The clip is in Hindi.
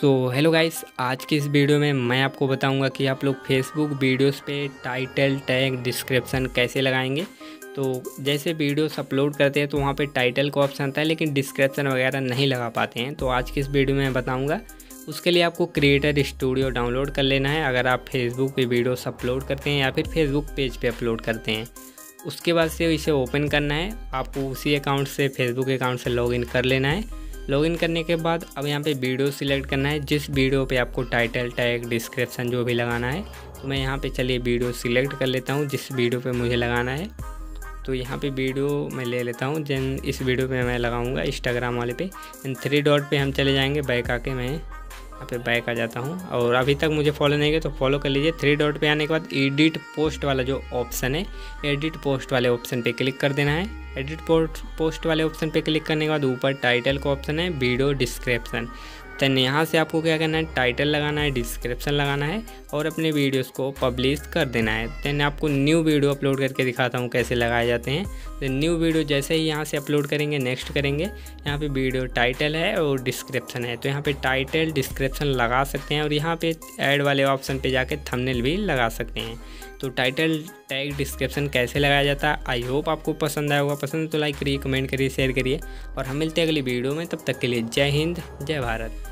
सो हेलो गाइस आज की इस वीडियो में मैं आपको बताऊँगा कि आप लोग फेसबुक वीडियोस पे टाइटल टैग डिस्क्रिप्शन कैसे लगाएँगे। तो जैसे वीडियोस अपलोड करते हैं तो वहाँ पे टाइटल का ऑप्शन आता है, लेकिन डिस्क्रिप्शन वगैरह नहीं लगा पाते हैं। तो आज की इस वीडियो में बताऊँगा। उसके लिए आपको क्रिएटर स्टूडियो डाउनलोड कर लेना है, अगर आप फेसबुक पे वीडियोस अपलोड करते हैं या फिर फेसबुक पेज पे अपलोड करते हैं। उसके बाद से इसे ओपन करना है। आपको उसी अकाउंट से फेसबुक अकाउंट से लॉगिन कर लेना है। लॉगिन करने के बाद अब यहाँ पे वीडियो सिलेक्ट करना है। जिस वीडियो पे आपको टाइटल, टैग, डिस्क्रिप्शन जो भी लगाना है तो मैं यहाँ पे चलिए वीडियो सिलेक्ट कर लेता हूँ, जिस वीडियो पे मुझे लगाना है। तो यहाँ पे वीडियो मैं ले लेता हूँ, जिन इस वीडियो पे मैं लगाऊँगा इंस्टाग्राम वाले पे। थ्री डॉट पर हम चले जाएँगे, बैक आके मैं यहाँ पे बैक आ जाता हूँ। और अभी तक मुझे फॉलो नहीं किया तो फॉलो कर लीजिए। थ्री डॉट पे आने के बाद एडिट पोस्ट वाला जो ऑप्शन है एडिट पोस्ट वाले ऑप्शन पे क्लिक कर देना है। एडिट पोस्ट पोस्ट वाले ऑप्शन पे क्लिक करने के बाद ऊपर टाइटल का ऑप्शन है वीडियो डिस्क्रिप्शन देन यहाँ से आपको क्या करना है टाइटल लगाना है डिस्क्रिप्शन लगाना है और अपने वीडियोस को पब्लिश कर देना है। देन आपको न्यू वीडियो अपलोड करके दिखाता हूँ कैसे लगाए जाते हैं। तो न्यू वीडियो जैसे ही यहाँ से अपलोड करेंगे नेक्स्ट करेंगे, यहाँ पे वीडियो टाइटल है और डिस्क्रिप्शन है। तो यहाँ पे टाइटल डिस्क्रिप्शन लगा सकते हैं और यहाँ पे ऐड वाले ऑप्शन पे जाके थंबनेल भी लगा सकते हैं। तो टाइटल टैग डिस्क्रिप्शन कैसे लगाया जाता? है आई होप आपको पसंद आया होगा। पसंद तो लाइक करिए कमेंट करिए शेयर करिए और हम मिलते हैं अगली वीडियो में। तब तक के लिए जय हिंद, जय भारत।